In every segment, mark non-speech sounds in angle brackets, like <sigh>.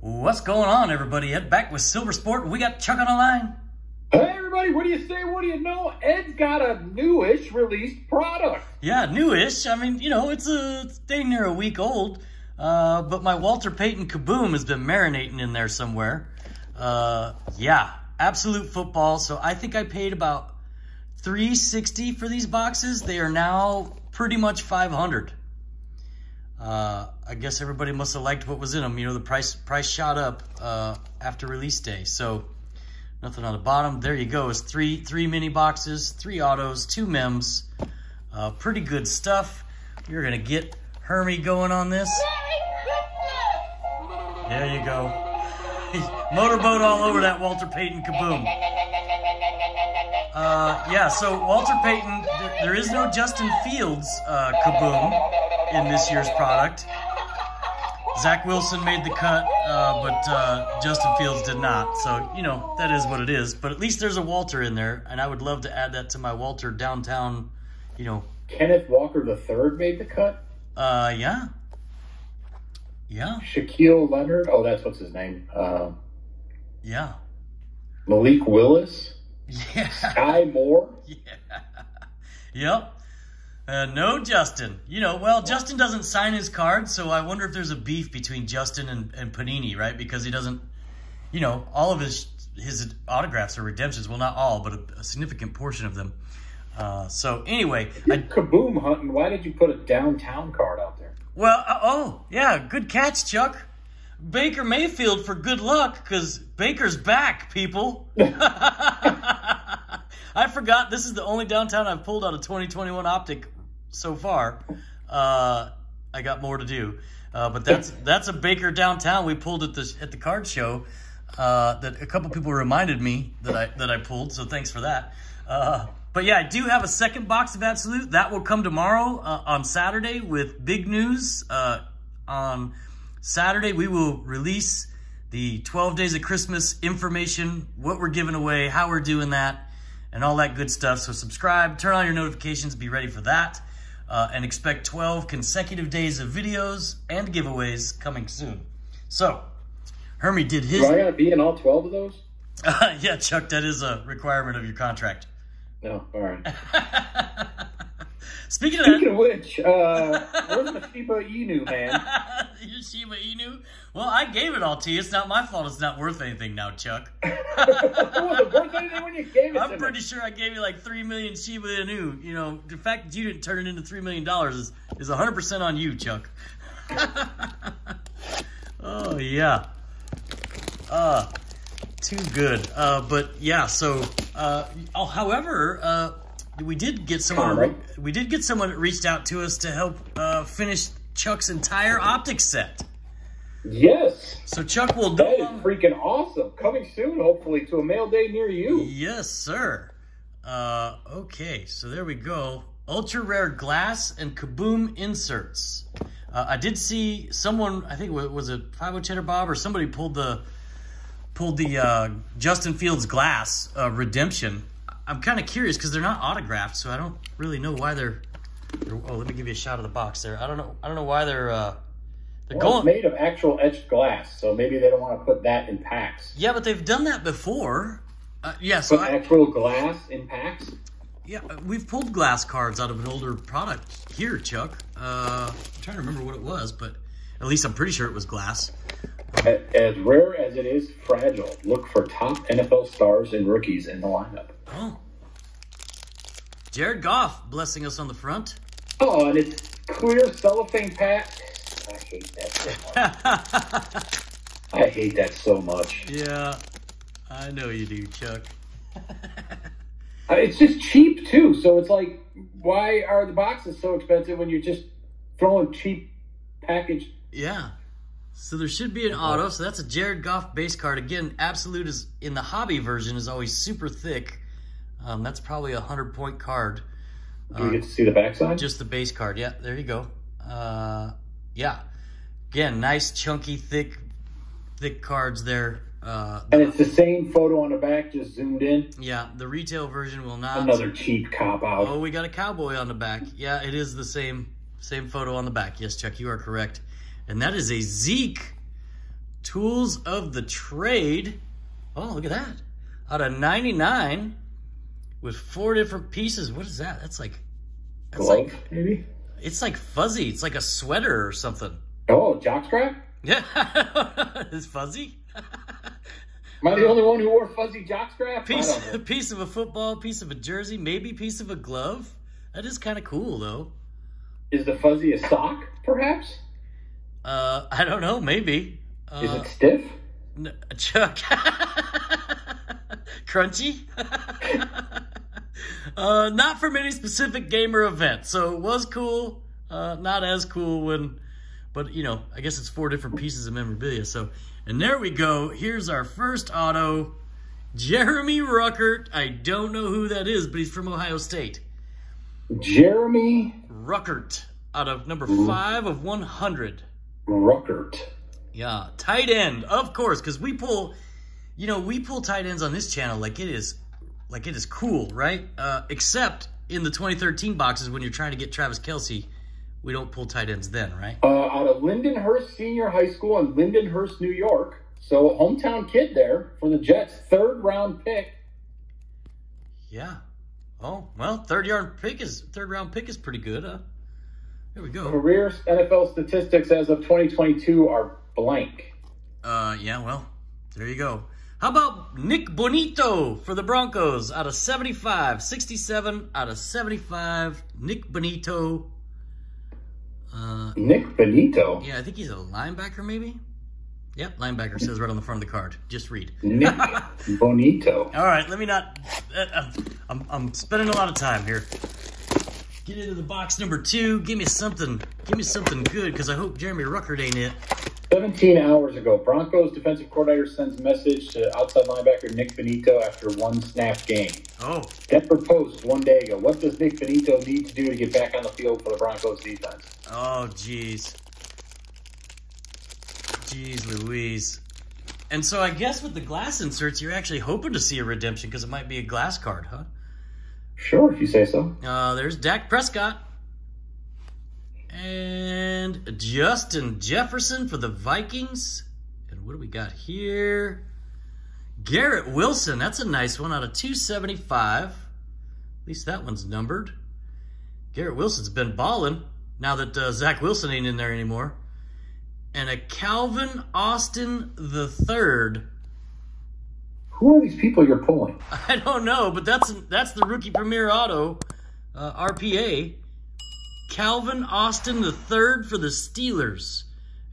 What's going on, everybody? Ed back with Silver Sport. We got Chuck on the line. Hey, everybody, what do you say? What do you know? Ed's got a newish released product. Yeah, newish. I mean, you know, it's a it's dang near a week old. Uh, but my Walter Payton kaboom has been marinating in there somewhere. Uh, yeah, absolute football. So I think I paid about 360 for these boxes. They are now pretty much 500. Uh, I guess everybody must have liked what was in them. You know, the price price shot up uh, after release day. So nothing on the bottom. There you go. It's three three mini boxes, three autos, two mems. Uh, pretty good stuff. You're gonna get Hermie going on this. There you go. <laughs> Motorboat all over that Walter Payton kaboom. Uh, yeah, so Walter Payton, there, there is no Justin Fields uh, kaboom in this year's product. Zach Wilson made the cut, uh, but uh, Justin Fields did not. So, you know, that is what it is. But at least there's a Walter in there, and I would love to add that to my Walter downtown, you know. Kenneth Walker III made the cut. Uh, yeah. Yeah. Shaquille Leonard. Oh, that's what's his name. Uh, yeah. Malik Willis. <laughs> Yeah. Skyy Moore. <laughs> Yeah. Yep. Uh, no Justin. You know, well, Justin doesn't sign his cards, so I wonder if there's a beef between Justin and, and Panini, right? Because he doesn't, you know, all of his his autographs are redemptions. Well, not all, but a, a significant portion of them. Uh, so anyway, I, kaboom hunting. Why did you put a downtown card out there? Well, uh, oh yeah, good catch, Chuck. Baker Mayfield for good luck because Baker's back, people. <laughs> <laughs> I forgot this is the only downtown I've pulled out of 2021 Optic so far. Uh, I got more to do, uh, but that's that's a Baker downtown we pulled at the at the card show. Uh, that a couple people reminded me that I that I pulled, so thanks for that. Uh, but yeah, I do have a second box of Absolute that will come tomorrow uh, on Saturday with big news. Uh, on Saturday, we will release the 12 Days of Christmas information, what we're giving away, how we're doing that and all that good stuff. So subscribe, turn on your notifications, be ready for that. Uh, and expect 12 consecutive days of videos and giveaways coming soon. So, Hermie did his... Do I gotta be in all 12 of those? Uh, <laughs> yeah, Chuck, that is a requirement of your contract. No, all right. <laughs> Speaking of Speaking that, of which, uh, <laughs> where's my Shiba Inu, man? <laughs> your Shiba Inu? Well, I gave it all to you. It's not my fault. It's not worth anything now, Chuck. <laughs> worth anything when you gave it I'm pretty me? sure I gave you like three million Shiba Inu. You know, the fact that you didn't turn it into three million dollars is is 100 percent on you, Chuck. oh yeah. Uh, too good. Uh, but yeah. So, uh, oh, however, uh, we did get someone. Alright. We did get someone that reached out to us to help uh, finish Chuck's entire optic set. Yes. So Chuck will That no is freaking awesome. Coming soon, hopefully, to a mail day near you. Yes, sir. Uh, okay, so there we go. Ultra rare glass and kaboom inserts. Uh, I did see someone, I think it was it 50 Cheddar Bob or somebody pulled the pulled the uh, Justin Fields glass uh, redemption. I'm kind of curious because they're not autographed, so I don't really know why they're, they're. Oh, let me give you a shot of the box there. I don't know. I don't know why they're. Uh, they're Well, it's going. made of actual etched glass, so maybe they don't want to put that in packs. Yeah, but they've done that before. Uh, yeah, so Put I, actual glass in packs? Yeah, uh, we've pulled glass cards out of an older product here, Chuck. Uh, I'm trying to remember what it was, but at least I'm pretty sure it was glass. As rare as it is fragile, look for top NFL stars and rookies in the lineup. Oh. Jared Goff blessing us on the front. Oh, and it's clear cellophane pack. I hate that so much. <laughs> I hate that so much. yeah, I know you do, Chuck. <laughs> It's just cheap too, so it's like, why are the boxes so expensive when you're just throwing cheap package? Yeah. So there should be an auto. So that's a Jared Goff base card. Again, Absolute is in the hobby version is always super thick. Um, that's probably a hundred point card. Do we get to see the backside? Just the base card. Yeah, there you go. Uh, yeah. Again, nice, chunky, thick, thick cards there. Uh, and it's the same photo on the back, just zoomed in. yeah, the retail version will not. Another cheap cop out. Oh, we got a cowboy on the back. Yeah, it is the same same photo on the back. Yes, Chuck, you are correct. And that is a Zeke Tools of the Trade. Oh, look at that. Out of 99 with four different pieces. What is that? That's like that's Glove, like maybe? it's like fuzzy. It's like a sweater or something. Oh, jockstrap? Yeah. <laughs> it's fuzzy. Am I the only one who wore fuzzy jockstrap? piece <laughs> piece of a football, piece of a jersey, maybe piece of a glove. That is kind of cool though. Is the fuzzy a sock, perhaps? Uh, I don't know. Maybe. Uh, Is it stiff? n- Chuck. <laughs> Crunchy. <laughs> uh, not from any specific game or event, so it was cool. Uh, not as cool when, but you know, I guess it's four different pieces of memorabilia. So, and there we go. Here's our first auto. Jeremy Ruckert. I don't know who that is, but he's from Ohio State. Jeremy Ruckert out of number five of 100. Ruckert. Yeah, tight end, of course, because we pull, you know, we pull tight ends on this channel like it is, like it is cool, right? Uh, except in the 2013 boxes when you're trying to get Travis Kelce, we don't pull tight ends then, right? Uh, out of Lindenhurst Senior High School in Lindenhurst, New York. So, hometown kid there for the Jets. Third round pick. Yeah. Oh well, third yard pick is third round pick is pretty good. Huh? There we go. Career NFL statistics as of 2022 are blank. Uh, yeah. Well, there you go. How about Nick Bonitto for the Broncos out of 75, 67 out of 75. Nick Bonitto. Uh, Nick Bonitto? Yeah, I think he's a linebacker, maybe. Yep, linebacker says right on the front of the card. Just read. Nick <laughs> Bonitto. All right, let me not. Uh, I'm, I'm spending a lot of time here. Get into the box number two. Give me something. Give me something good, because I hope Jeremy Ruckert ain't it. 17 hours ago, Broncos defensive coordinator sends message to outside linebacker Nick Bonitto after one snap game. Oh, Denver Post one day ago. What does Nick Bonitto need to do to get back on the field for the Broncos defense? oh, jeez. Jeez Louise. And so I guess with the glass inserts, you're actually hoping to see a redemption because it might be a glass card, huh? Sure, if you say so. Uh, there's Dak Prescott. And Justin Jefferson for the Vikings. And what do we got here? Garrett Wilson. That's a nice one out of 275. At least that one's numbered. Garrett Wilson's been balling now that uh, Zach Wilson ain't in there anymore. And a Calvin Austin the third. Who are these people you're pulling? <laughs> I don't know, but that's that's the rookie premier auto, uh, RPA. Calvin Austin the third for the Steelers,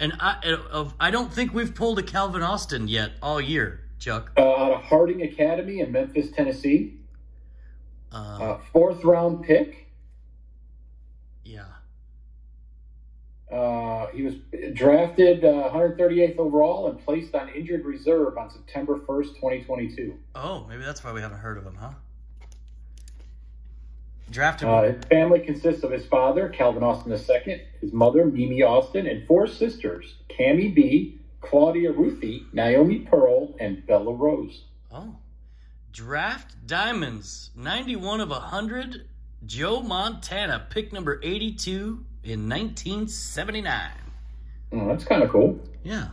and I of I don't think we've pulled a Calvin Austin yet all year, Chuck. Uh, out of Harding Academy in Memphis, Tennessee. Uh, Uh, fourth round pick. yeah. Uh, he was drafted uh, 138th overall and placed on injured reserve on September 1st, 2022. Oh, maybe that's why we haven't heard of him, huh? Drafted. Uh, his family consists of his father, Calvin Austin II, his mother, Mimi Austin, and four sisters, Cammie B., Claudia Ruthie, Naomi Pearl, and Bella Rose. oh, draft diamonds, ninety-one of hundred. Joe Montana, pick number eighty-two in nineteen seventy-nine. Oh, that's kind of cool. Yeah.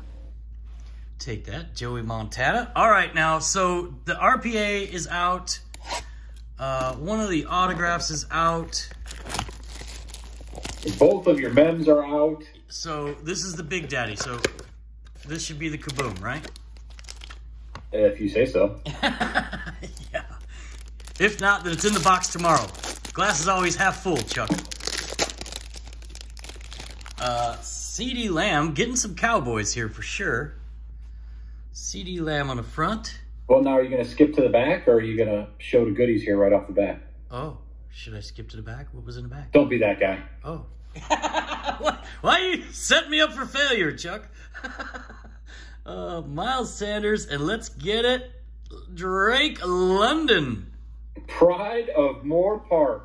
Take that, Joey Montana. All right, now, so the RPA is out. Uh, one of the autographs is out. Both of your mems are out. So this is the Big Daddy. So this should be the kaboom, right? If you say so. <laughs> yeah. If not, then it's in the box tomorrow. Glass is always half full, Chuck. Uh, CeeDee Lamb getting some Cowboys here for sure. CeeDee Lamb on the front. Well, now are you going to skip to the back or are you going to show the goodies here right off the bat? Oh, should I skip to the back? What was in the back? Don't be that guy. Oh. <laughs> Why- you set me up for failure, Chuck? <laughs> uh, Miles Sanders, and let's get it. Drake London. Pride of Moorpark.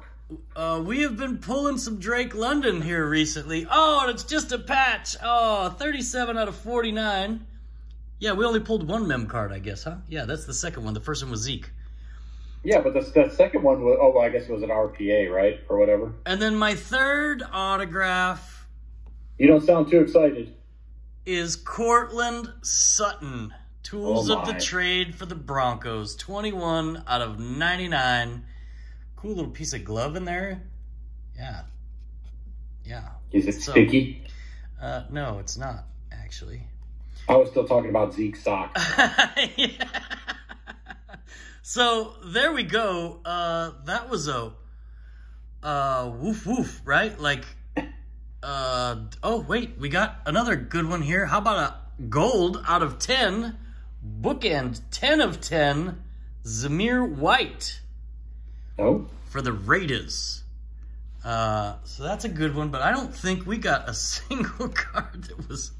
Uh, we have been pulling some Drake London here recently. Oh, and it's just a patch. Oh, 37 out of 49. Yeah, we only pulled one mem card, I guess, huh? Yeah, that's the second one. The first one was Zeke. Yeah, but the, the second one was, oh, well, I guess it was an RPA, right? Or whatever. And then my third autograph. You don't sound too excited. is Courtland Sutton. Tools Oh, of the trade for the Broncos. 21 out of 99. Cool little piece of glove in there. Yeah. Yeah. Is it So- sticky? Uh, no, it's not, actually. I was still talking about Zeke's sock. <laughs> Yeah. So there we go. Uh, that was a uh, woof woof, right? Like, uh, oh wait, we got another good one here. How about a gold out of ten? Bookend ten of ten. Zamir White No? for the Raiders. Uh, so that's a good one, but I don't think we got a <laughs> single card that was.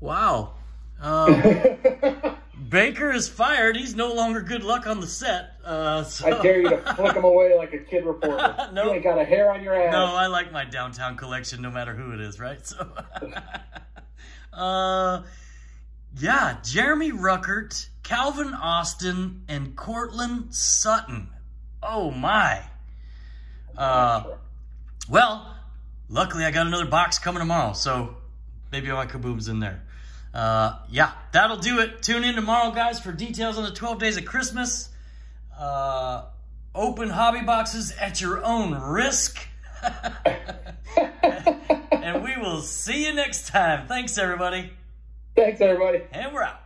Wow. Um, <laughs> Baker is fired. He's no longer good luck on the set. Uh, so. I dare you to flick him away like a kid reporter. No. <laughs> You ain't got a hair on your ass. No, I like my downtown collection no matter who it is, right? So, uh, yeah, Jeremy Ruckert, Calvin Austin, and Courtland Sutton. Oh my. Uh, well, luckily I got another box coming tomorrow, so maybe my kaboom's in there. Uh, yeah, that'll do it. Tune in tomorrow, guys, for details on the 12 days of Christmas. Uh, open hobby boxes at your own risk. <laughs> and we will see you next time. Thanks, everybody. Thanks, everybody. And we're out.